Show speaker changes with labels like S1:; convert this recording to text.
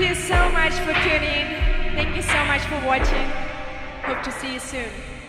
S1: you so much for tuning in. Thank you so much for watching. Hope to see you soon.